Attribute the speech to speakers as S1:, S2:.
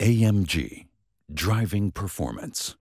S1: AMG, driving performance.